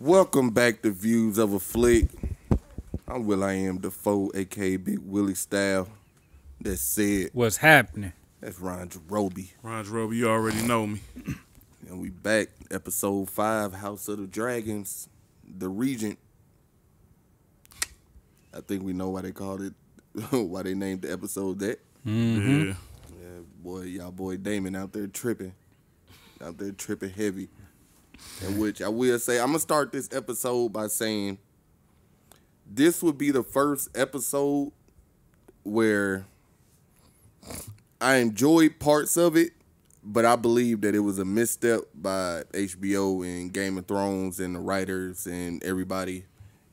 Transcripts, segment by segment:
Welcome back to Views of a Flick. I'm Will I Am Defoe, aka Big Willie Style. That said. What's happening? That's Ron Jarobi. Ron Roby, you already know me. And we back, episode five, House of the Dragons, The Regent. I think we know why they called it, why they named the episode that. Yeah. Yeah, boy, y'all boy Daemon out there tripping. Out there tripping heavy. In which I will say, I'm gonna start this episode by saying this would be the first episode where I enjoyed parts of it, but I believe that it was a misstep by HBO and Game of Thrones and the writers and everybody.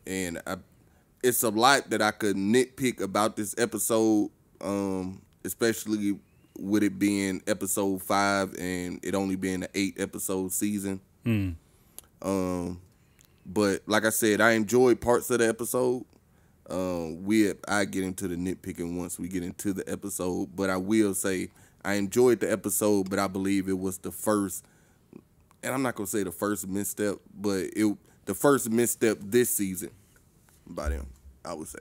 And I, it's a lot that I could nitpick about this episode, um, especially with it being episode five and it only being an eight episode season. Um, but like I said, I enjoyed parts of the episode. Um, we I get into the nitpicking once we get into the episode, but I will say I enjoyed the episode, but I believe it was the first, and I'm not gonna say the first misstep, but it the first misstep this season by them. I would say.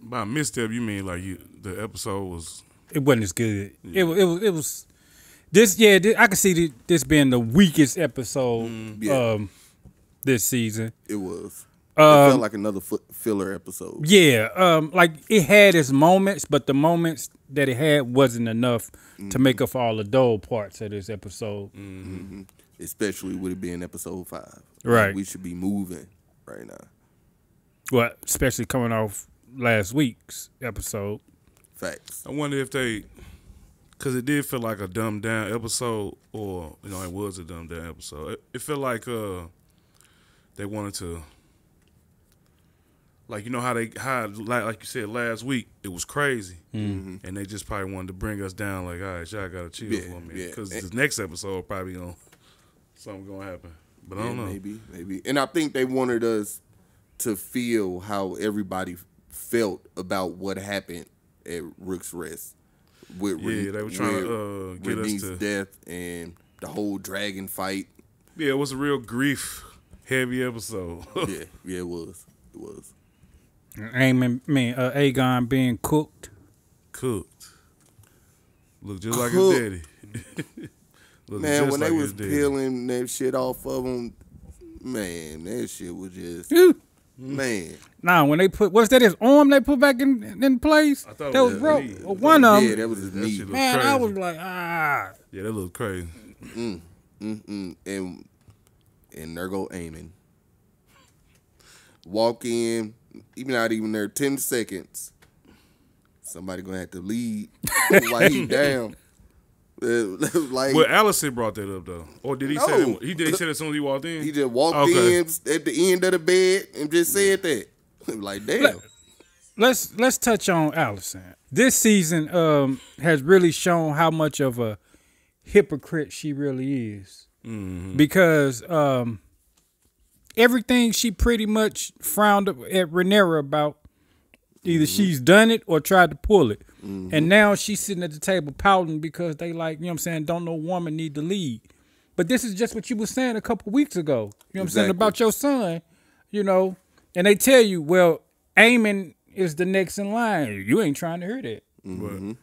By misstep, you mean like you the episode was It wasn't as good. It wa- it was it was this yeah. This, I can see thi- this being the weakest episode yeah. um this season. It was. it felt Um, like another foot filler episode. Yeah, um, like it had its moments, but the moments that it had wasn't enough to make up for all the dull parts of this episode. especially with it being episode five. Right. We should be moving right now. Well, especially coming off last week's episode. Facts. I wonder if they cause it did feel like a dumbed down episode or you know, it was a dumbed down episode. It, it felt like uh they wanted to like you know how they how like, like you said last week it was crazy and they just probably wanted to bring us down like all right y'all gotta chill Yeah, for a minute yeah. because And- this next episode probably gonna something gonna happen but I don't know Maybe, maybe. And I think they wanted us to feel how everybody felt about what happened at Rook's Rest. With Yeah, they were trying to, uh, get us to- death and the whole dragon fight. yeah it was a real grief heavy episode yeah, yeah, it was. It was. Aemond, man, uh, Aegon being cooked. cooked. Look just like Cooked. his daddy. Look Man, just when like they his was daddy. peeling that shit off of him, man, that shit was just Ew. Man. Nah, when they put what's that? His arm they put back in in place. I thought it that was was broke. knee. One of them. yeah, that was his That knee. shit look man, I was like, ah. Yeah, that looked crazy. Mm-mm. And and there go Aemond. Walk in, even not even there ten seconds. Somebody gonna have to lead while he down. Like Well, Alicent brought that up though, or did he say that? He did. He said it as soon as he walked in. he just walked Okay. in at the end of the bed and just said that. like damn. Let's let's touch on Alicent. This season um has really shown how much of a hypocrite she really is. Because um everything she pretty much frowned at Rhaenyra about either she's done it or tried to pull it. And now she's sitting at the table pouting because they like, you know what I'm saying, don't no woman need to lead. But this is just what you were saying a couple weeks ago. You know what I'm saying about your son, you know, and they tell you, well, Aemond is the next in line. You ain't trying to hear that. Ain't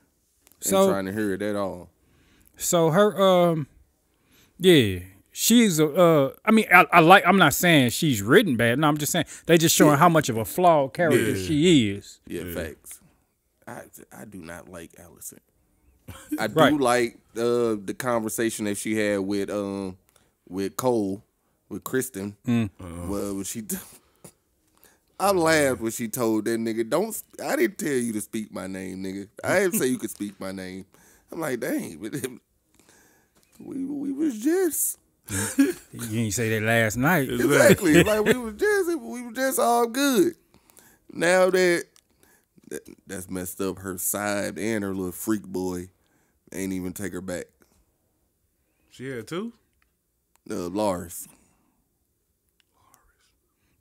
So trying to hear it at all. so her um yeah, she's a uh I mean I, I like I'm not saying she's written bad. No, I'm just saying they just showing how much of a flawed character Yeah. she is. Yeah, facts. I I do not like Alicent. I do Right. like uh, the conversation that she had with um with Cole with Criston. Mm. Well, when she, I laughed when she told that nigga, "Don't." I didn't tell you to speak my name, nigga. I didn't say you could speak my name. I'm like, dang, but we we was just You didn't say that last night. exactly like we was just we was just all good. Now that, that that's messed up her side and her little freak boy, ain't even take her back. She had two. Uh, Larys, Larys.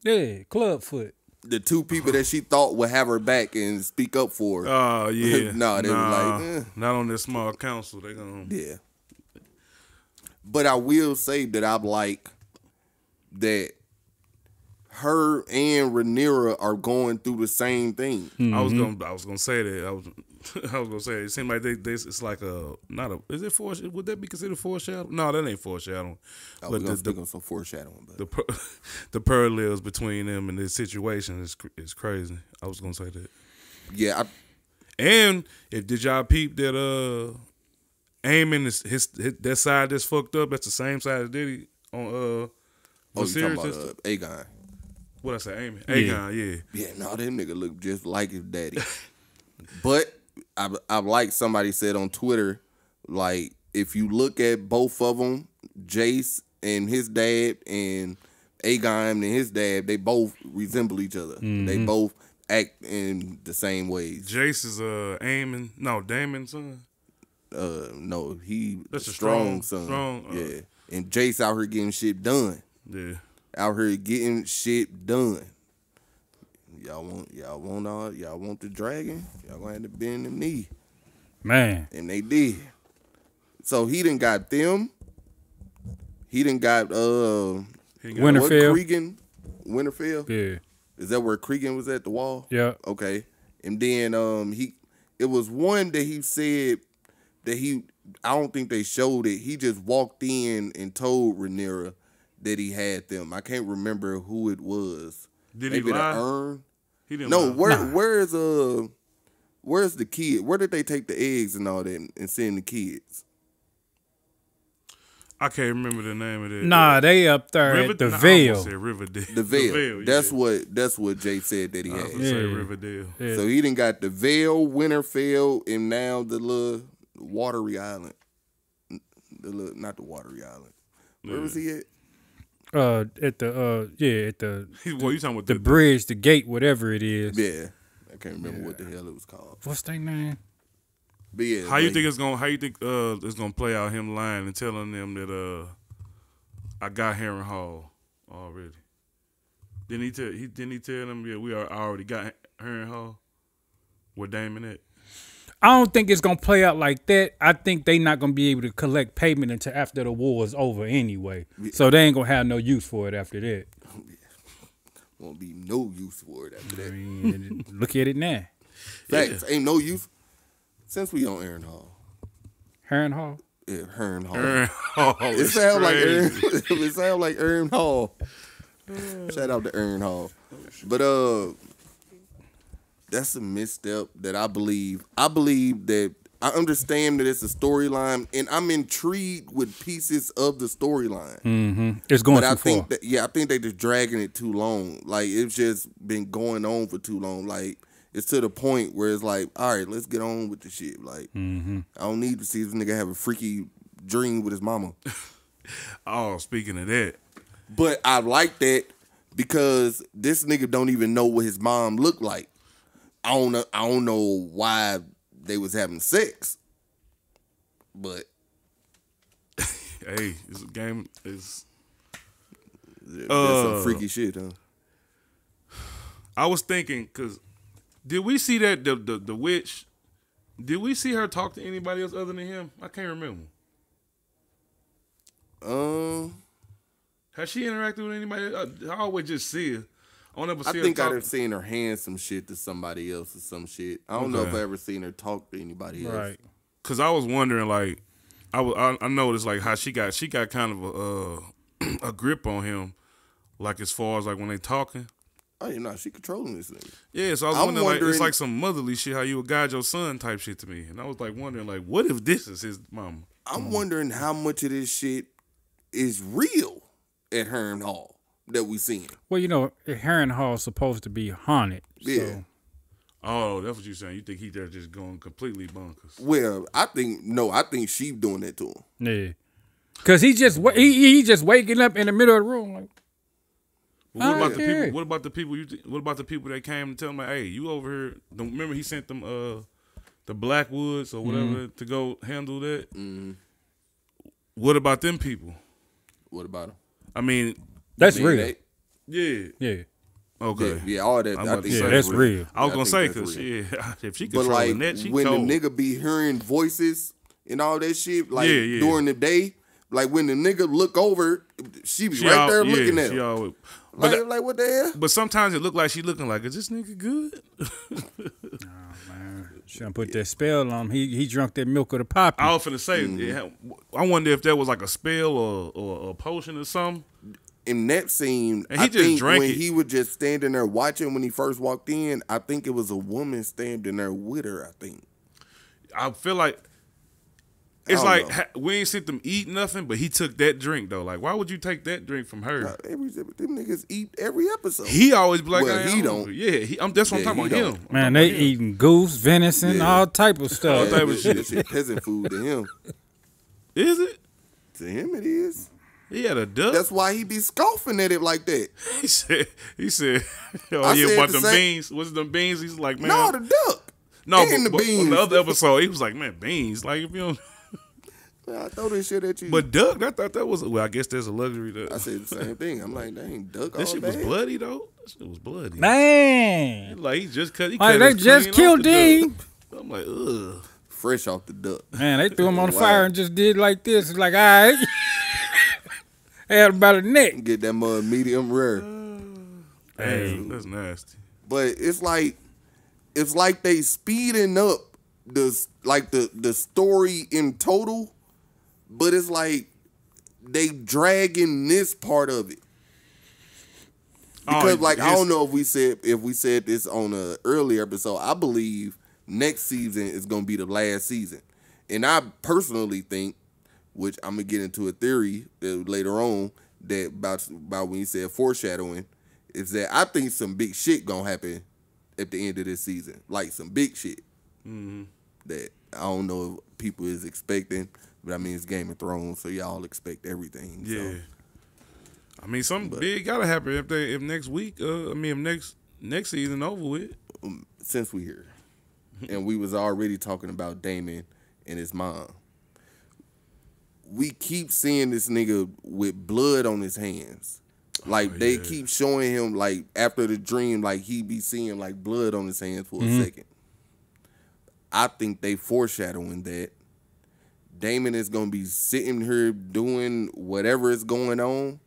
Yeah, clubfoot. the two people that she thought would have her back and speak up for her. Oh yeah. Nah, they was Nah, like, eh. not on this small council. They gonna Yeah. But I will say that I'm like that her and Rhaenyra are going through the same thing. I was gonna, I was gonna say that. I was, I was gonna say it seemed like they, they, it's like a not a. Is it foresh? Would that be considered foreshadowing? No, that ain't foreshadowing. I was the, gonna the, speak on some foreshadowing, but the par- the parallels between them and this situation is is crazy. I was gonna say that. yeah, I, And if did y'all peep that uh Aemond is his, his that side that's fucked up, that's the same side as Diddy on uh oh, you talking about and stuff? uh, Aegon? What I say, Aemond. Yeah. Aegon, yeah. Yeah, no, them nigga look just like his daddy. but I, I like somebody said on Twitter, like if you look at both of them, Jace and his dad and Aegon and his dad, they both resemble each other. They both act in the same ways. Jace is uh Aemond, no Daemon's son. Uh, no, he That's a strong, strong- son. strong, uh, yeah, and Jace out here getting shit done. Yeah. Out here getting shit done. Y'all want y'all want all y'all want the dragon? Y'all gonna have to bend them knee. Man, And they did. So he didn't got them. He didn't got uh He got- Winter- what Winterfell. Cregan? Winterfell? yeah, Is that where Cregan was at the wall? yeah. Okay. And then um he it was one that he said that he I don't think they showed it. He just walked in and told Rhaenyra that he had them. I can't remember who it was. Did he Maybe lie? the urn. He didn't No, lie. where where's uh where's the kid? Where did they take the eggs and all that and, and send the kids? I can't remember the name of that. Nah, they up there River, at the nah, I Veil. almost said Riverdale. The veil. that's yeah. what that's what Jay said that he I had. gonna say Yeah. Riverdale. Yeah. So he didn't got the veil, Winterfell, and now the little watery island. The little not the watery island. Where was he at? Uh, at the uh, yeah, at the He, well, you talking about the the, bridge, the gate, whatever it is. Yeah. I can't remember what the hell it was called. What's their name? But yeah. How you think it's gonna? How you think uh it's gonna play out? Him lying and telling them that uh I got Harrenhal already. Didn't he tell? He didn't he tell them? Yeah, we are I already got Harrenhal. Where Daemon at? I don't think it's gonna play out like that. I think they not gonna be able to collect payment until after the war is over anyway. So they ain't gonna have no use for it after that. won't be no use for it after I that. mean, look at it now. Facts. Ain't no use. Since we on Aaron Hall. Heron Hall. Yeah, Hearn Hall. Heron Hall. It is sound like crazy. Ern, it sound like Ern Hall. Shout out to Ern Hall. But uh that's a misstep that I believe. I believe that I understand that it's a storyline and I'm intrigued with pieces of the storyline. Mm-hmm. It's going But I think far. that yeah, I think they're just dragging it too long. Like it's just been going on for too long. Like it's to the point where it's like, all right, let's get on with the shit. Like Mm-hmm. I don't need to see this nigga have a freaky dream with his mama. Oh, speaking of that, But I like that because this nigga don't even know what his mom looked like. I don't know. I don't know why they was having sex, but hey, this game is. that's Uh. some freaky shit, huh? I was thinking because did we see that the, the the witch? Did we see her talk to anybody else other than him? I can't remember. Um, Has she interacted with anybody? I, I always just see her. I don't ever see I her think talk. I've seen her hand some shit to somebody else or some shit. I don't know if I ever seen her talk to anybody else. Right. Cause I was wondering, like, I was I, I noticed like how she got she got kind of a uh, a grip on him, like as far as like when they talking. Oh, you know, she controlling this nigga. Yeah, so I was I'm wondering, like it's like some motherly shit how you would guide your son type shit to me, and I was like wondering like what if this is his mama? I'm wondering how much of this shit is real at Harrenhal that we seen. Well, you know, Harrenhal is supposed to be haunted. Yeah. So, Oh, that's what you're saying. You think he there just going completely bonkers? Well, I think no, I think she doing that to him. yeah. Cause he just wa- he he just waking up in the middle of the room like Well, what I about the people? What about the people? You? Th- what about the people that came and tell me, "Hey, you over here?" Don't remember he sent them uh the Blackwoods or whatever Mm-hmm. to go handle that. Mm-hmm. What about them people? What about them? I mean, that's Man, real. they- yeah, yeah. okay. yeah, yeah, all that. I'm I think Yeah, that's real. I was I gonna say because yeah, if she But controlling like that, she when cold. the nigga be hearing voices and all that shit, like Yeah, yeah. during the day, Like when the nigga look over, she be She right al- there yeah, looking at she him. always- but, Like, like what the hell? but sometimes it look like she looking like, is this nigga good? She done put that spell on him. He he drunk that milk of the poppy. I was finna say, Mm-hmm. it I wonder if that was like a spell or, or a potion or something. In that scene, And he I just think drank when it. he was just standing there watching when he first walked in, I think it was a woman standing there with her. I think. I feel like it's like know. we ain't seen them eat nothing, but he took that drink though. Like, why would you take that drink from her? Uh, every them niggas eat every episode. He always be like, Well, I he ain't don't. Yeah, he, I'm, that's what Yeah, I'm talking about. don't. Him. I'm Man, they him. eating goose, venison, Yeah. all type of stuff. that, type of shit. that shit peasant food to him. Is it? To him, it is. He had a duck. That's why he be scoffing at it like that. he said. He said, "Oh I yeah, said about the them same- beans. What's them beans?" He's like, "Man, No, the duck. no." and but, the but on the other episode, he was like, "Man, beans. Like if you don't." I throw this shit at you. But duck, I thought that was. Well, I guess there's a luxury. That I said the same thing. I'm like, dang, duck that all shit was bloody though. That shit was bloody. Man, Like he just cut. He Like, cut they his just killed off the duck. Dean. I'm like, ugh. Fresh off the duck. man, they threw him on the fire and just did like this. It's like, all right, had him by the neck. Get that mud medium rare. Hey, that's nasty. but it's like it's like they speeding up the like the the story in total, but it's like they dragging this part of it oh, because Oh, like I don't know if we said if we said this on a earlier episode. I believe next season is gonna be the last season, and I personally think, which I'm gonna get into a theory later on that about about when you said foreshadowing, is that I think some big shit gonna happen at the end of this season, like some big shit that I don't know if people is expecting. But I mean, it's Game of Thrones, so y'all expect everything. so. Yeah. I mean, something big gotta happen if they if next week. Uh, I mean, if next next season over with. since we here, and we was already talking about Daemon and his mom. We keep seeing this nigga with blood on his hands. Oh, like they yeah. keep showing him like after the dream, like he be seeing like blood on his hands for a mm-hmm. second. I think they foreshadowing that. Daemon is gonna be sitting here doing whatever is going on,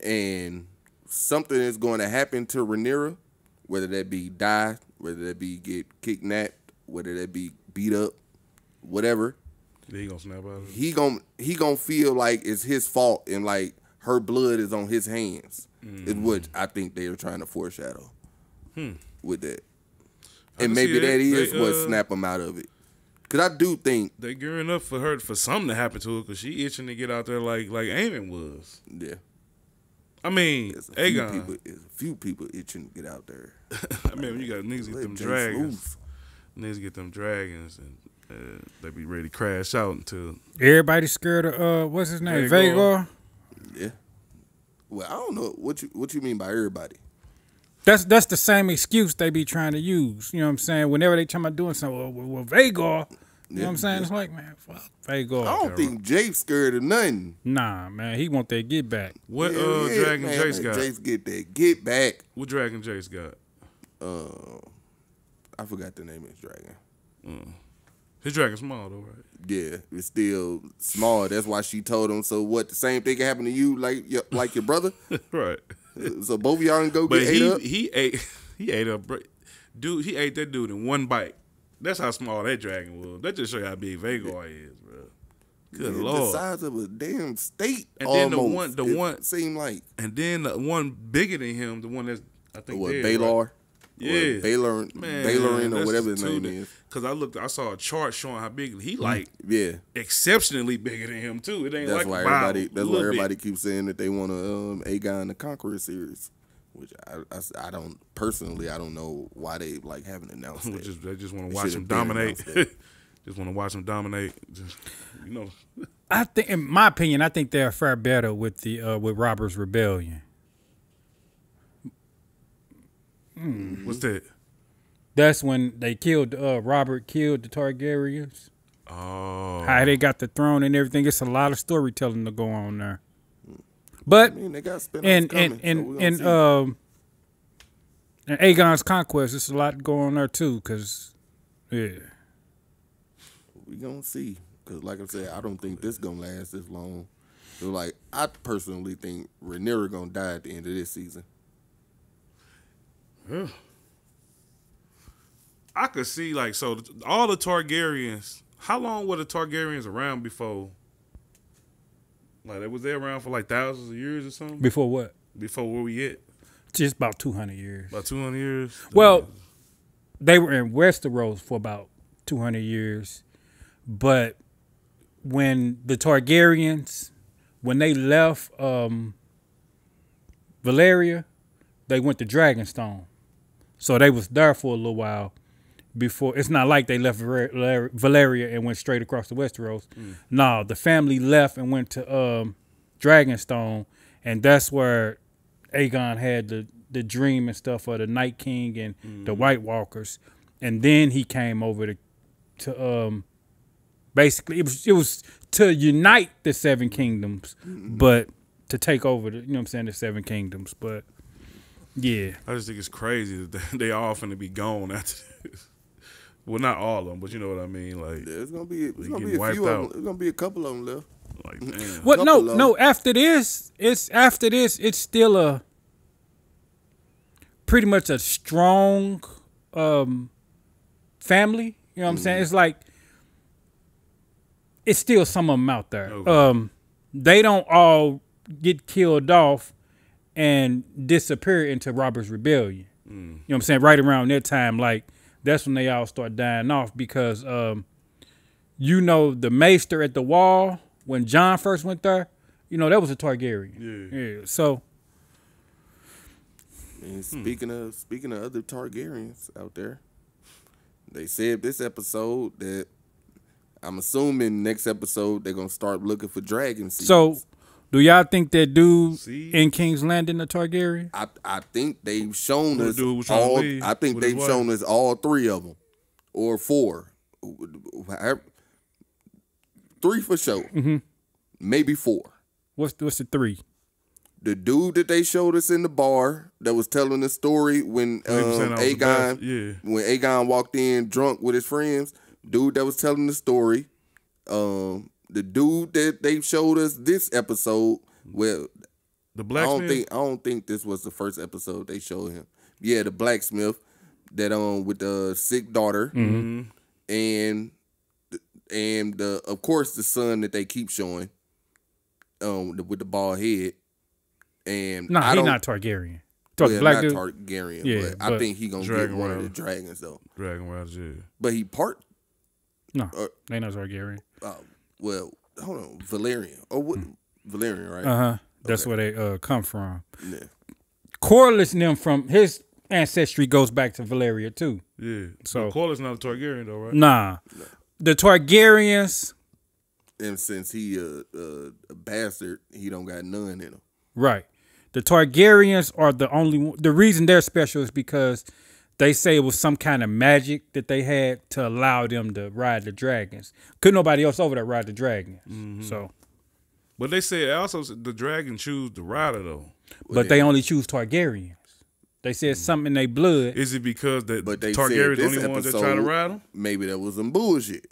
and something is going to happen to Rhaenyra, whether that be die, whether that be get kidnapped, whether that be beat up, whatever. He gonna snap out of it. He gon' he gonna feel like it's his fault and like her blood is on his hands. Is what I think they are trying to foreshadow with that, I and maybe that that. is They, what uh, snap him out of it. Cause I do think, They gearing up for her for something to happen to her because she itching to get out there like like Aemond was. yeah, I mean, there's a few Aegon. people, there's a few people itching to get out there. I mean, when you got niggas get them dragons. Niggas get them dragons and uh, they be ready to crash out until Everybody scared of uh, what's his name, Vhagar. Vhagar. Yeah. Well, I don't know what you what you mean by everybody. That's that's the same excuse they be trying to use. You know what I'm saying? Whenever they talking about doing something, well, well, well Vhagar. You know what I'm saying? It's like, man, fuck Vhagar. I don't think Jake's scared of nothing. Nah, man, he want that get back. what Yeah, uh yeah, dragon man, Jace got? Jace get that. Get back. What dragon Jace got? Uh, I forgot the name of his dragon. His dragon small though, right? Yeah, it's still small. That's why she told him. So what? The same thing can happen to you, like your, like your brother. right. Uh, so both of y'all can go But get ate he up. he ate he ate up dude. He ate that dude in one bite. That's how small that dragon was. That just show you how big Vhagar is, bro. Good It's the size of a damn state. And then the one- the It one- seemed like And then the one bigger than him, the one that's I think what Baylor, right? Yeah. Baylor, Man, Balerion or whatever his name is. Cause I looked, I saw a chart showing how big he like Yeah, exceptionally bigger than him too. It ain't that's like why everybody. That's why little bit. everybody keeps saying that they want a um, Aegon the Conqueror series, which I, I, I don't personally. I don't know why they like haven't announced Which it. is they just want to watch him dominate. just want to watch him dominate. Just you know, I think, in my opinion, I think they're far better with the uh, with Robert's Rebellion. What's that? That's when they killed uh, Robert killed the Targaryens. Oh, How they got the throne and everything. It's a lot of storytelling to go on there. But I mean, they got spin in coming. in so we in gonna in see. um in Aegon's conquest, there's a lot going on there too. Cause yeah, we gonna see. Cause like I said, I don't think this gonna last this long. So like, I personally think Rhaenyra gonna die at the end of this season. I could see like so all the Targaryens. How long were the Targaryens around before? Like they was they around for like thousands of years or something Before what? before where we at? Just about two hundred years. About two hundred years. Well, they were in Westeros for about 200 years. But when the Targaryens, when they left um, Valyria, they went to Dragonstone. So they was there for a little while before. It's not like they left Valer- Valer- Valyria and went straight across to Westeros. No, the family left and went to um, Dragonstone, and that's where Aegon had the the dream and stuff of the Night King and the White Walkers, and then he came over to to um basically it was it was to unite the Seven Kingdoms, but to take over the you know what I'm saying the Seven Kingdoms, but yeah, I just think it's crazy that they, they all finna be gone after this. Well, not all of them, but you know what I mean. Like, Yeah, it's gonna be it's gonna be a wiped few of out. them. It's gonna be a couple of them left. like damn. what no no after this it's after this it's still a pretty much a strong um family. You know what I'm saying? It's like it's still some of them out there. Okay. Um, they don't all get killed off and disappear into Robert's Rebellion. You know what I'm saying? Right around that time, like that's when they all start dying off because um, you know the Maester at the wall when Jon first went there. You know that was a Targaryen. Yeah. Yeah. So And speaking of speaking of other Targaryens out there, they said this episode that I'm assuming next episode they're gonna start looking for dragon seeds. so do y'all think that dude See? in King's Landing a Targaryen? I I think they've shown What us dude was trying to all. leave I think with his they've wife? shown us all three of them, or four, three for sure, Mm-hmm. maybe four. What's what's the three? The dude that they showed us in the bar that was telling the story when 100% um, I was the Aegon, best, yeah. when Aegon walked in drunk with his friends, dude that was telling the story, um, the dude that they showed us this episode, well, The I don't think I don't think this was the first episode they showed him. Yeah, the blacksmith that um with the sick daughter Mm-hmm. and and the of course the son that they keep showing um with the bald head and No, I he don't- not Targaryen. Talk well, black not dude. Targaryen, Yeah, but, I think he gonna Dragon get one of the dragons though. Dragon Riders, yeah. But he part no, uh, they not Targaryen. uh, well hold on Valyrian or what Valyrian right? Uh huh. That's where they uh come from. Yeah. Corlys and them from his ancestry goes back to Valyria too. Yeah. So- So Corlys not a Targaryen though, right? Nah, the Targaryens, And since he a, a, a bastard, he don't got none in him. right? The Targaryens are the only. one- The reason they're special is because they say it was some kind of magic that they had to allow them to ride the dragons. Couldn't nobody else over there ride the dragons. Mm-hmm. So, But they said also the dragon choose the rider though. but they only choose Targaryens. They said something in their blood. Is it because that But they said Targaryen's the this only ones that try to ride them? Maybe that was some bullshit.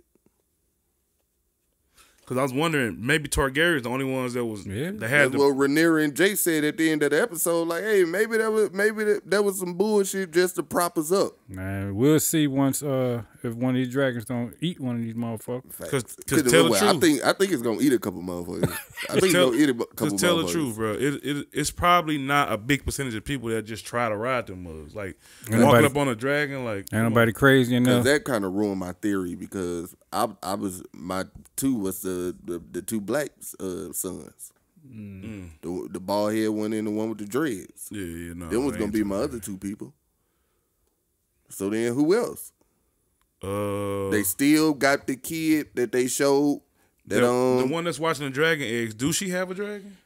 Because I was wondering, maybe Targaryen's the only ones that was Yeah. that had That's the what Rhaenyra and Jay said at the end of the episode. Like, hey, maybe that was maybe that, that was some bullshit just to prop us up. Man, we'll see once uh if one of these dragons don't eat one of these motherfuckers. Because Could've- tell the well, truth. I think I think it's gonna eat a couple motherfuckers. I think it's tell, gonna eat a couple Cause tell the truth, bro. It, it it's probably not a big percentage of people that just try to ride them mugs. Like Ain't walking nobody- up on a dragon, like Ain't come on. crazy enough. that kind of ruined my theory because I I was my two was the the, the two black uh, sons. Mm. The the bald head one and the one with the dreads. Yeah, yeah, no. Them was gonna be my bad. other two people. So then who else? Uh, They still got the kid that they showed that the, um the one that's watching the dragon eggs. Do she have a dragon?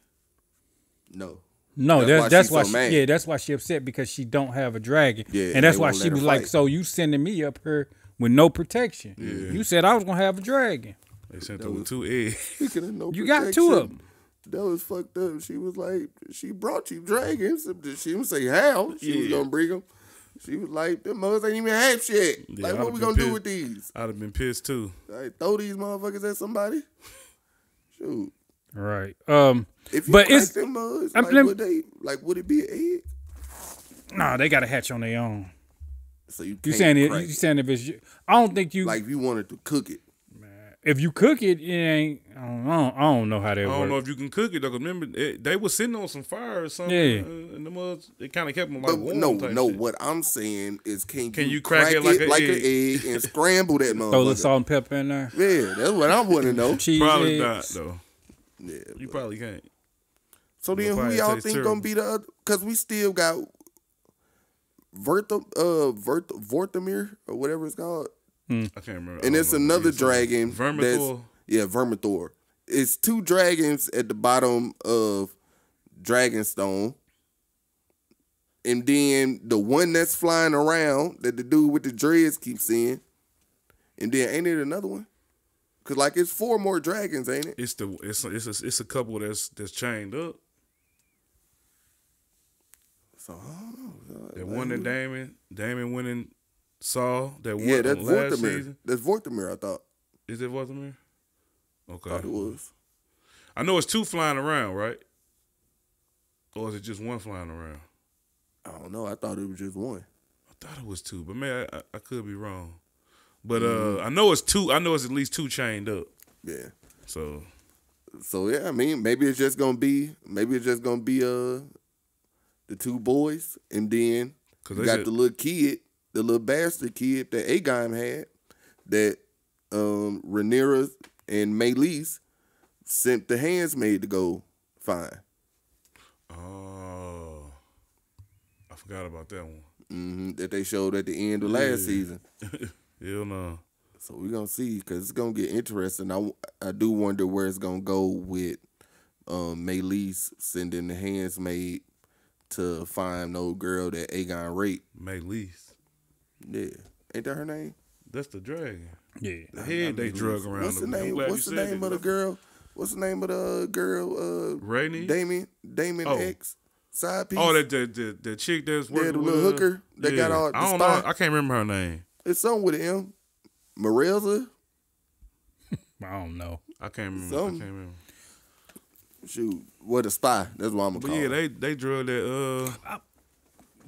no. No, That's why that's that's why. so she, mad. yeah, that's why she upset because she don't have a dragon. Yeah, and that's why she let her was like, "So you sending me up here with no protection? You said I was gonna have a dragon. They sent her with two eggs. Speaking of no You got two of them. That was fucked up. She was like, she brought you dragons. She didn't say how she was gonna bring them. She was like, them mothers ain't even hatched shit. Yeah, like, I'd what have we gonna do with these? I'd have been pissed too. Like, throw these motherfuckers at somebody? Shoot. Right. Um. If you But it's- them mugs, I'm- like, lem- would they like would it be an egg? Nah, they got to hatch on their own. So you You saying it? You saying if it's? I don't think you. like if you wanted to cook it. Man. If you cook it, it ain't. I don't, I don't, I don't know how that I don't works. know if you can cook it though. 'cause remember, it, they were sitting on some fire or something. Yeah. uh, and the mugs, it kind of kept them like But warm no, type no. shit. What I'm saying is, can, Can you, you crack crack, it like it a like egg? an egg and scramble that Throw a little salt and pepper in there. Yeah, that's what I want to know. Cheese Probably eggs. not though. Yeah. You probably can't. So then, who y'all think terrible. gonna be the other? Because we still got Verta, uh, Vert, Vortamir or whatever it's called, I can't remember. And it's another dragon. Vermithor. Yeah, Vermithor. It's two dragons at the bottom of Dragonstone. And then the one that's flying around that the dude with the dreads keeps seeing. And then ain't it another one? Cause like it's four more dragons, ain't it? It's the it's a, it's a, it's a couple that's that's chained up. So I don't know. That one that Daemon Daemon went and saw that one Yeah, that's last season. That's Vortamir, I thought. Is it Vortamir? Okay. Thought it was. I know it's two flying around, right? Or is it just one flying around? I don't know. I thought it was just one. I thought it was two, but man, I, I could be wrong. But Mm-hmm. uh, I know it's two. I know it's at least two chained up. Yeah. So So yeah, I mean, maybe it's just gonna be, maybe it's just gonna be uh the two boys, and then 'Cause you got the little kid, the little bastard kid that Aegon had, that um Rhaenyra and Maelys sent the handsmaid to go find. oh, I forgot about that one. hmm that they showed at the end of last Yeah. season. Hell no. So we're gonna see because it's gonna get interesting. I, I do wonder where it's gonna go with um sending the handsmaid to find no girl that Aegon raped. Maelys. Yeah, ain't that her name? That's the dragon. Yeah. The head they drug around. What's the them. I'm name? What's the name of the girl? What's the name of the girl? Uh, Rainy? Daemon. Daemon Oh. X side piece. Oh, that the, the the chick that's working the little her? hooker that got all the I don't spy. know. I can't remember her name. It's something with an M. Morelza. I don't know. I can't remember. Some- I can't remember. Shoot, what a spy. That's what I'm gonna But call. yeah, her. they they drug that uh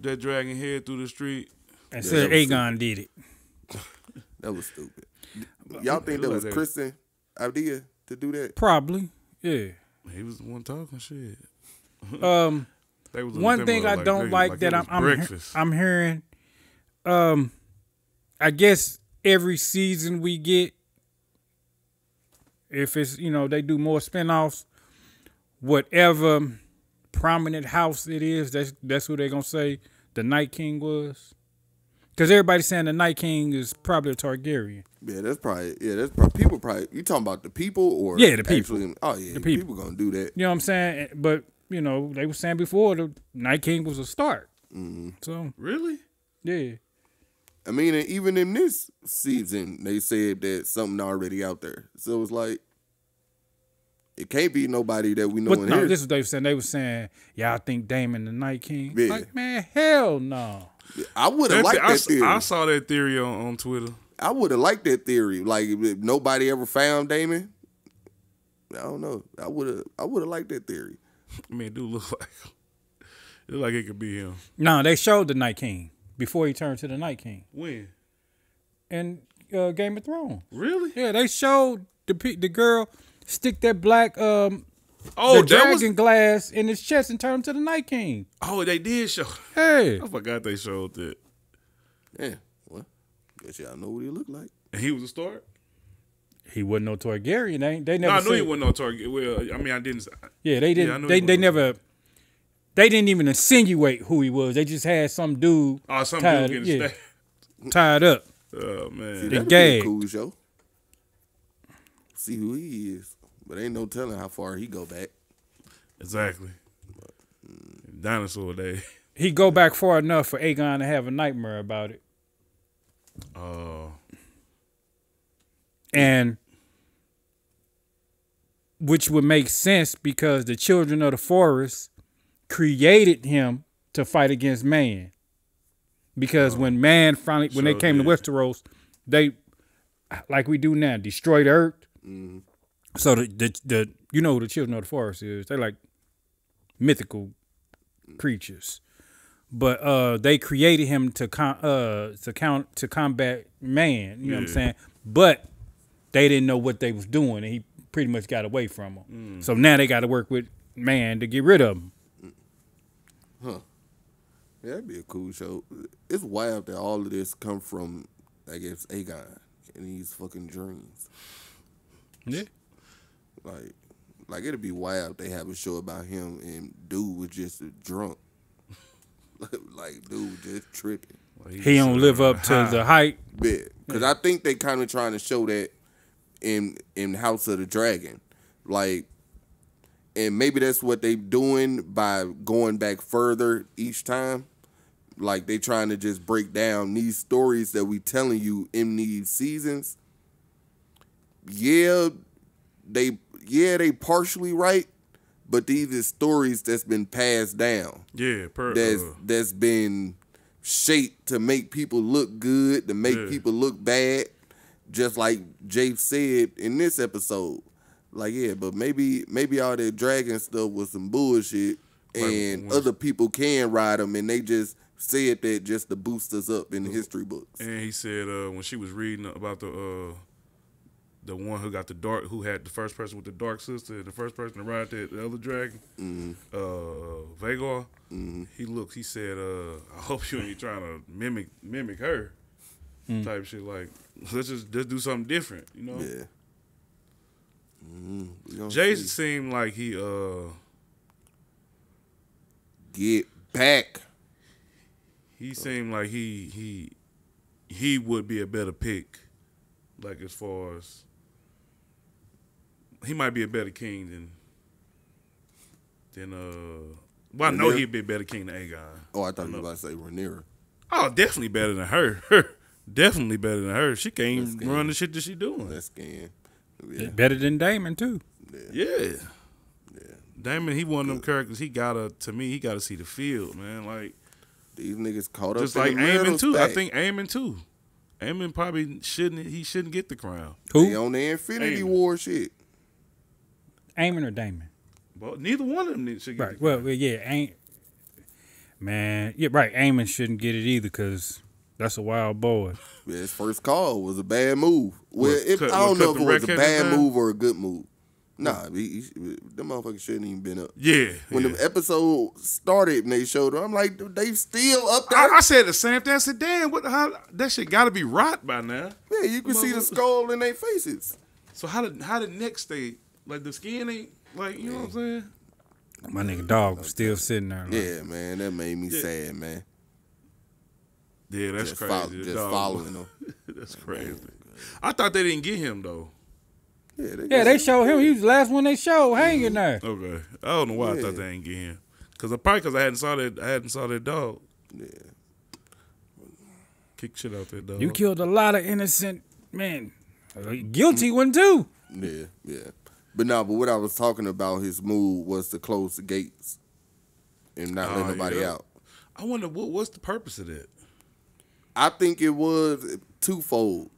that dragon head through the street. And Yeah, said that was Aegon did it. That was stupid. Y'all think that was that. Criston idea to do that? Probably. Yeah. He was the one talking shit. Um. They was one thing up I don't they- like, it that I'm I'm, breakfast. I'm hearing. Um, I guess every season we get, if it's you know they do more spinoffs, whatever prominent house it is, that's that's who they're gonna say the Night King was. Because everybody's saying the Night King is probably a Targaryen. Yeah, that's probably yeah. That's probably people. Probably you talking about the people or Yeah, the people. Actually, oh yeah, The people. people. gonna do that. You know what I'm saying? But you know they were saying before the Night King was a start. Mm-hmm. So really? yeah. I mean, and even in this season, they said that something already out there. So it's like it can't be nobody that we know But in no, here. this is what they were saying. They were saying, "Yeah, I think Daemon the Night King." Yeah. Like, man, hell no. I would have liked I, that theory. I I, saw that theory on, on Twitter. I would have liked that theory. Like if nobody ever found Daemon. I don't know. I would have. I would have liked that theory. I mean, it do look like it look like it could be him. No, they showed the Night King before he turned to the Night King When? in uh, Game of Thrones. Really? Yeah, they showed the the girl stick that black um Oh, the that dragon was. glass in his chest and turned him to the Night King. Oh, they did show. Hey, I forgot they showed that. Yeah. Well, guess y'all know what he looked like. And he was a star. he wasn't no Targaryen. They they No, never. I knew he wasn't no target. Well, I mean, I didn't. Yeah, they didn't. knew they they never. They didn't even insinuate who he was. They just had some dude Oh, some Tied- dude getting yeah. tied up. Oh man. That'd be a gag. cool show. See who he is, but ain't no telling how far he go back. Exactly. Mm. Dinosaur day. He go back far enough for Aegon to have a nightmare about it. Oh. and which would make sense because the children of the forest created him to fight against man. Because when uh, man finally, when they Sure came to. Westeros, they, like we do now, destroyed Earth. Mm-hmm. So the, the the you know who the children of the forest is. They're like mythical creatures. But uh they created him to con- uh to count to combat man, you know what I'm saying? But they didn't know what they was doing and he pretty much got away from them. So now they got to work with man to get rid of him. Yeah, that'd be a cool show. It's wild that all of this come from, I guess, Aegon and these fucking dreams. Yeah. Like, like it'd be wild if they have a show about him and dude was just a drunk. like, dude just tripping. Like, He don't live up to high. the hype. Yeah, because I think they kind of trying to show that in in House of the Dragon, like, and maybe that's what they doing by going back further each time. Like they trying to just break down these stories that we telling you in these seasons. Yeah, they yeah they partially right, but these are stories that's been passed down Yeah, per that's uh, that's been shaped to make people look good, to make Yeah. people look bad, just like Jay said in this episode. Like, yeah, but maybe maybe all that dragon stuff was some bullshit, and when- other people can ride them, and they just said that just to boost us up in the history books. And he said uh, when she was reading about the uh, the one who got the dark, who had the first person with the dark sister, and the first person to ride that the other dragon, Mm-hmm. uh, Vhagar. He looked. He said, uh, "I hope you ain't trying to mimic mimic her." Type shit like let's just let's do something different, you know. Yeah. Mm, we gonna Jason see. seemed like he uh get back. he seemed like he he he would be a better pick, like as far as he might be a better king than than uh. Well, I know he'd be a better king than Aegon. Oh, I thought you were about to say Rhaenyra. Oh, definitely better than her. definitely better than her. She can't even That's run the shit that she doing. That scan. Yeah. Better than Daemon too. Yeah. Yeah. Daemon, he one of them characters. He gotta, to me, he gotta see the field, man. Like These niggas caught just up like in the marital Aemond too. I think Aemond too. Aemond probably shouldn't. He shouldn't get the crown. They Who? on the Infinity Aemond. War shit. Aemond or Daemon? But neither one of them need- should get Right. the Well, yeah, ain't man. Yeah, right. Aemond shouldn't get it either because that's a wild boy. Yeah, his first call was a bad move. Well, What, if, cut- I don't what, know if it was a bad candles move or a good move. Nah, he, he, them motherfuckers shouldn't even been up. yeah. When yeah. the episode started and they showed her, I'm like, they still up there. I said the same thing. I said, "Damn, what? the How that shit got to be rot by now." yeah, you can see the skull in their faces. So how did how did neck stay? Like the skin ain't like you know what I'm saying? My nigga dog was still sitting there. Like, Yeah, man, that made me sad, man. Yeah, that's Just, crazy. follow, just dog- following them. that's crazy. I thought they didn't get him though. Yeah, they, Yeah, they showed him. He was the last one they showed mm-hmm. hanging there. Okay, I don't know why I thought Yeah. they ain't get him. Cause probably because I hadn't saw that I hadn't saw that dog Yeah. kick shit out that dog. You killed a lot of innocent men. Guilty one too. Yeah, yeah. But no, but what I was talking about, his move was to close the gates and not let Oh, nobody yeah. out. I wonder what what's the purpose of that. I think it was twofold.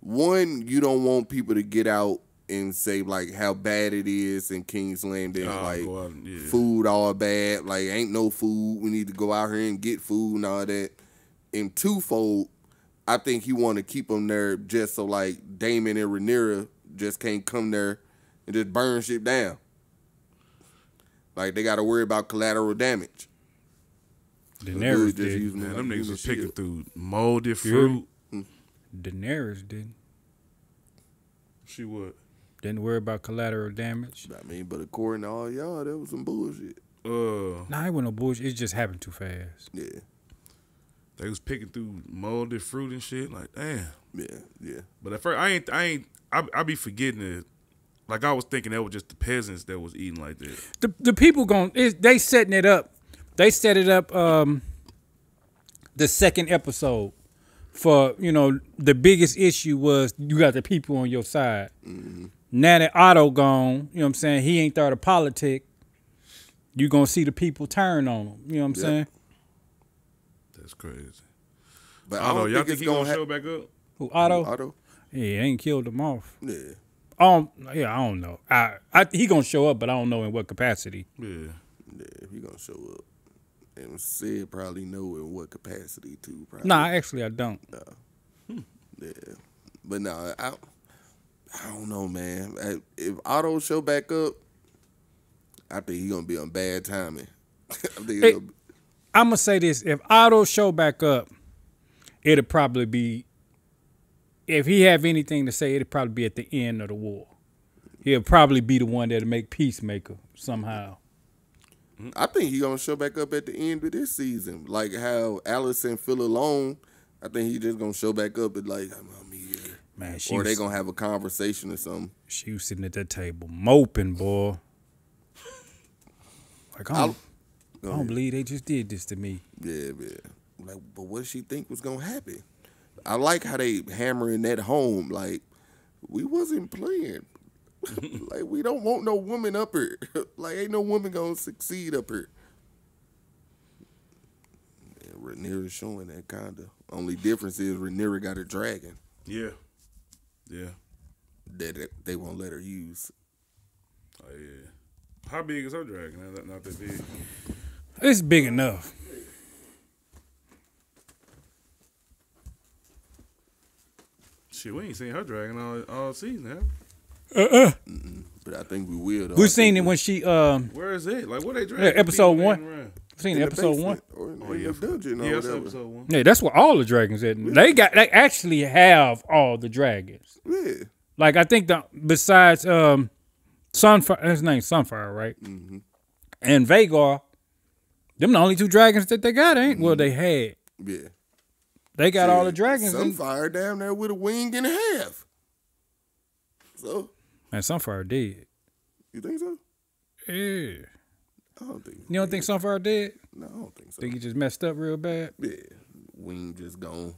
One, you don't want people to get out and say like how bad it is in King's Landing, Oh, like yeah. food all bad, like ain't no food. We need to go out here and get food and all that. And twofold, I think he want to keep them there just so like Daemon and Rhaenyra just can't come there and just burn shit down. Like they got to worry about collateral damage. Daenerys Just did. using Man, like them niggas was picking shield. through moldy heard fruit. Daenerys did. She would. Didn't worry about collateral damage. I mean, but according to all y'all, that was some bullshit. Uh, Nah, it wasn't no bullshit. It just happened too fast. Yeah, they was picking through moldy fruit and shit. Like, damn. yeah, yeah. But at first, I ain't, I ain't, I, I be forgetting it. Like I was thinking that was just the peasants that was eating like that. The the people going they setting it up. They set it up um the second episode for, you know, the biggest issue was you got the people on your side. Now that Otto gone, you know what I'm saying, he ain't there of politics. You gonna see the people turn on him. You know what I'm Yeah. saying? That's crazy. But I I don't know. don't Y'all think think he gonna gonna show back up? Who Otto? Otto. Yeah, ain't killed him off. Yeah, Um, yeah, I don't know. I, I he gonna show up, but I don't know in what capacity. Yeah. Yeah, he gonna show up. And said probably know in what capacity too. Probably. Nah, actually, I don't. No. Yeah, but no, I, I don't know, man. I- If Otto show back up, I think he gonna be on bad timing. I think hey, be- I'm gonna say this: if Otto show back up, it'll probably be. If he have anything to say, it'll probably be at the end of the war. He'll probably be the one that'll make peacemaker somehow. I think he gonna show back up at the end of this season, like how Alicent feel alone. I think he just gonna show back up and like I'm, here, Man, she or they gonna have a conversation or something. she was sitting at that table moping, boy. Like I don't, I don't believe they just did this to me. Yeah, man. Like, but what she think was gonna happen? I like how they hammering that home. Like, we wasn't playing. like, we don't want no woman up here. like, ain't no woman gonna succeed up here. And Rhaenyra showing that kinda. Only difference is Rhaenyra got a dragon Yeah. Yeah. that that they won't let her use. Oh yeah. How big is her dragon? Not, not that big. It's big enough. Shit, we ain't seen her dragon all, all season, have we? But I think we will. Though. We I seen it when she um Where is it? Like, what they dragon? Yeah, episode one. around? seen in episode one. Or in, Oh yeah, the dungeon or yeah, that's whatever. episode one. Yeah, that's where all the dragons at. They got they actually have all the dragons. Yeah. Like I think the besides um Sunfyre his name Sunfyre, right? Mm-hmm. And Vhagar, them the only two dragons that they got, ain't well they had. Yeah. They got all the dragons in, Sunfyre down there with a wing and a half. So, and Sunfyre did. you think so? Yeah. I don't think. You don't think Sunfyre did? No, I don't think so. Think he just messed up real bad? yeah, wing just gone.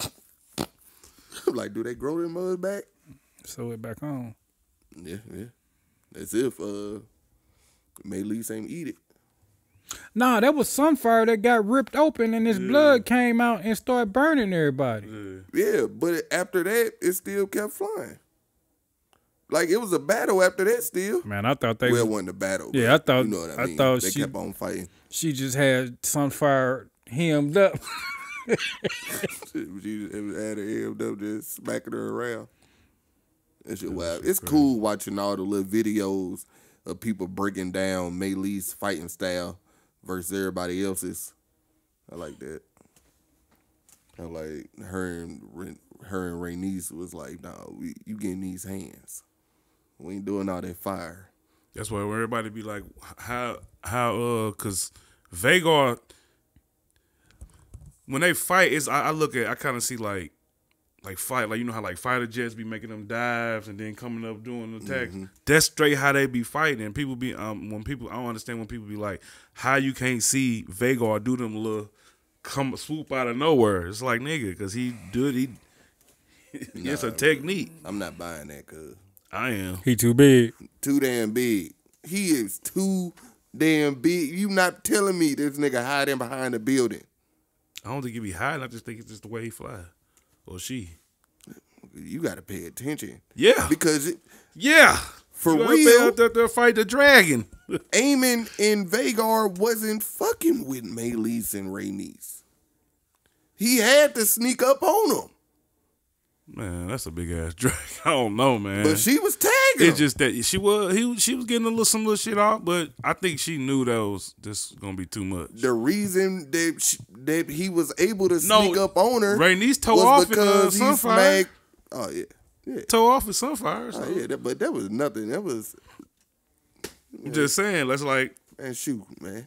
I'm like, do they grow their mud back? Sew it back on. Yeah, yeah. That's if uh, Meleys ain't eat it. Nah, that was Sunfyre that got ripped open and his blood came out and started burning everybody. Yeah, but after that, it still kept flying. Like it was a battle after that. Still, Man, I thought they well, it was, wasn't a battle. Yeah, I thought- you know what I I mean. thought they she- kept on fighting. she just had Sunfyre hemmed up. She had her hand up, just smacking her around. That shit wild. It's cool watching all the little videos of people breaking down Meleys fighting style versus everybody else's. I like that. I like her and her and Rhaenys was like, "No, we, you getting these hands. We ain't doing all that fire." That's why everybody be like, how how uh, cause Vhagar when they fight, is I, I look at I kind of see like like fight like you know how like fighter jets be making them dives and then coming up doing the attacks. That's straight how they be fighting. And people be um when people I don't understand when people be like how you can't see Vhagar do them little come swoop out of nowhere. It's like nigga, cause he do it. He it's a technique. I'm not buying that because I am. he too big. too damn big. He is too damn big. You not telling me this nigga hiding behind the building. I don't think he be hiding. I just think it's just the way he fly or she. You got to pay attention Yeah. because it, Yeah. For real? there to fight the dragon. Aemond and Vhagar wasn't fucking with Meleys and Rhaenys. He had to sneak up on them, Man, that's a big ass dragon. I don't know, man. but she was tagging. it's just that she was he she was getting a little some little shit off, but I think she knew that was this gonna be too much. the reason that she, that he was able to No, sneak up on her Rhaenys toe off uh, because he smacked. Oh yeah, yeah, Toe off with Sunfyre. So oh, yeah. That, but that was nothing. That was I'm just saying, let's like man, shoot, man.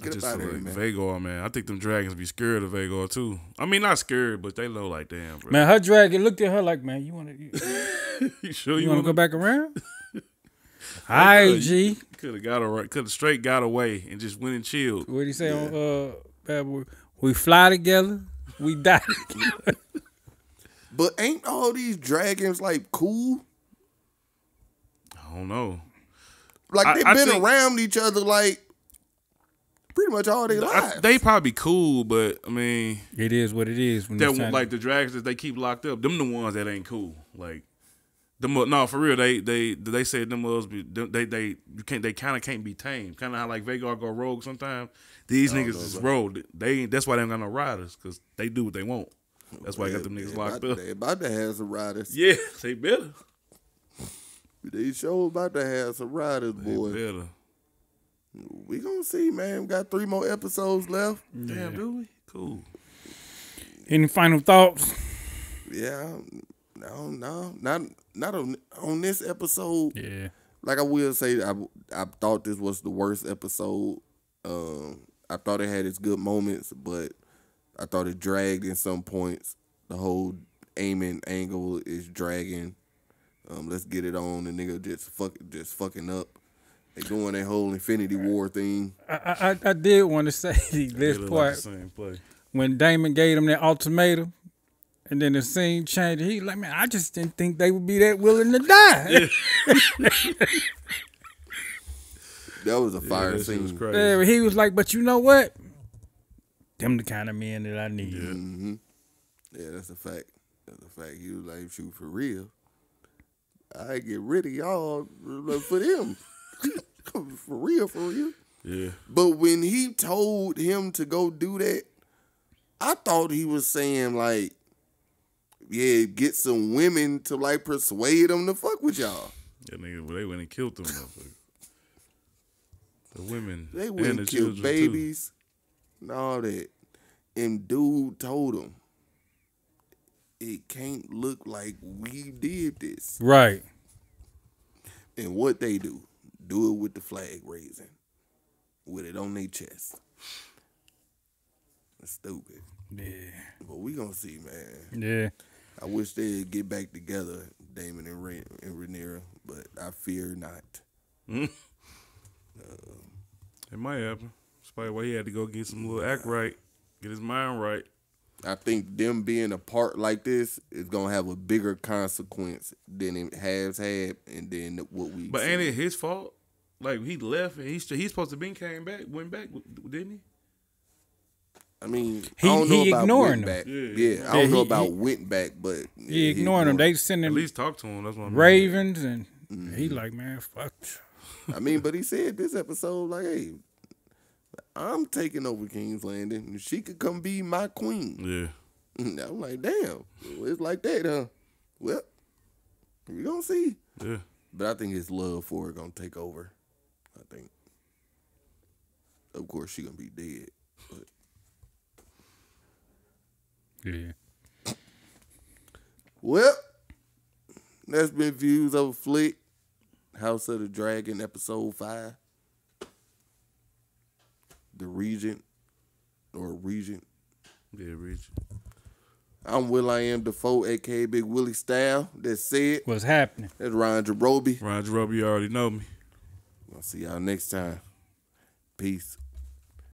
I Get just up out feel of here, like man. Vhagar, man. I think them dragons be scared of Vhagar too. I mean, not scared, but they know like, damn, bro. Man, her dragon looked at her like, man, you wanna you, you sure you you, wanna want go back around? Hi, G. Could have got away. Could have straight got away and just went and chilled. What do you say on uh Bad Boy? We fly together, we die together. But ain't all these dragons like cool? I don't know. Like they've I been think- around each other like pretty much all their I, they probably cool, but I mean, It is what it is. When that it's time- like the dragons that they keep locked up. Them the ones that ain't cool. Like Them no for real. They they they said them was be they they you can't they kind of can't be tamed. Kind of how like Vhagar go rogue sometimes. These niggas is rogue. They ain't- that's why they ain't got no riders because they do what they want. That's why I got them niggas locked about, up. They about to have some riders. Yeah, they better. They sure about to have some riders, They boy. better. We gonna see, man. We got three more episodes left. Damn, do we? Cool. Any final thoughts? Yeah, no, no, not not on on this episode. Yeah. Like I will say, I I thought this was the worst episode. Um, I thought it had its good moments, but I thought it dragged in some points. The whole Aemond angle is dragging. Um, let's get it on. The nigga just fuck just fucking up. They doing that whole Infinity War thing. I I, I did want to say this They look like part the same play. when Daemon gave him that ultimatum, and then the scene changed. He like, man, I just didn't think they would be that willing to die. That was a fire that shit was crazy. Yeah, he was like, but you know what? Them the kind of men that I need. hmm Yeah, that's a fact. That's a fact. He was like, shoot, for real. I get rid of y'all but for them. for real, for real. Yeah. But when he told him to go do that, I thought he was saying like, yeah, get some women to like persuade them to fuck with y'all. Yeah, nigga, they went and killed them motherfuckers. The women They went and wouldn't the kill children babies and all that. And dude told him, it can't look like we did this. Right. And what they do, do it with the flag raising, with it on their chest. That's stupid. Yeah. But we gonna see, man. Yeah. I wish they'd get back together, Daemon and, Ra- and Rhaenyra, but I fear not. too. It might happen. That's probably why he had to go get some little act right, get his mind right. I think them being apart like this is gonna have a bigger consequence than it has had, and then what we. But ain't it his fault? Like he left and he's he's supposed to been came back, went back, didn't he? I mean, He- I don't know he about ignoring went back. them. Yeah, Yeah. I don't know he- about he- went back, but He ignoring them. They sending At least talk to him. That's what I'm ravens, and mm-hmm. he like, man, fuck. I mean, but he said this episode like, "Hey, I'm taking over King's Landing. and She could come be my queen." Yeah, I'm like, damn, it's like that, huh? Well, we gonna see. yeah. But I think his love for her gonna take over. I think. Of course, she gonna be dead. But Yeah. well, that's been views of a flick. House of the Dragon, episode five. The Regent, or Regent. Yeah, Regent. I'm Will I Am Defoe, aka Big Willie Style. That's said. What's happening? That's Ryan Jarobi. Roger Rubber, you already know me. I'll see y'all next time. Peace.